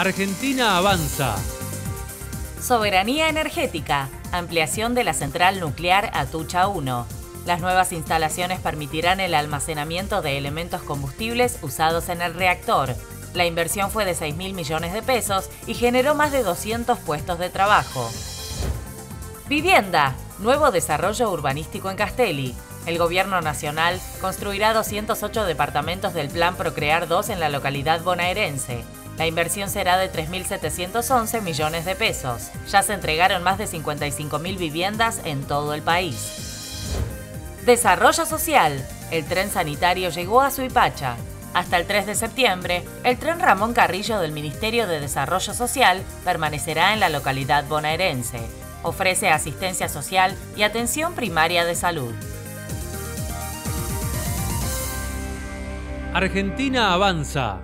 Argentina avanza. Soberanía energética. Ampliación de la central nuclear Atucha 1. Las nuevas instalaciones permitirán el almacenamiento de elementos combustibles usados en el reactor. La inversión fue de 6 mil millones de pesos y generó más de 200 puestos de trabajo. Vivienda. Nuevo desarrollo urbanístico en Castelli. El Gobierno Nacional construirá 208 departamentos del Plan Procrear 2 en la localidad bonaerense. La inversión será de 3.711 millones de pesos. Ya se entregaron más de 55.000 viviendas en todo el país. Desarrollo social. El tren sanitario llegó a Suipacha. Hasta el 3 de septiembre, el tren Ramón Carrillo del Ministerio de Desarrollo Social permanecerá en la localidad bonaerense. Ofrece asistencia social y atención primaria de salud. Argentina avanza.